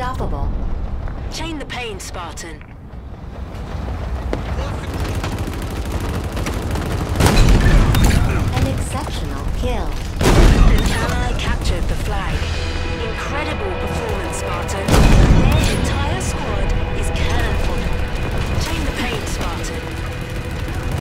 Unstoppable. Chain the pain, Spartan. An exceptional kill.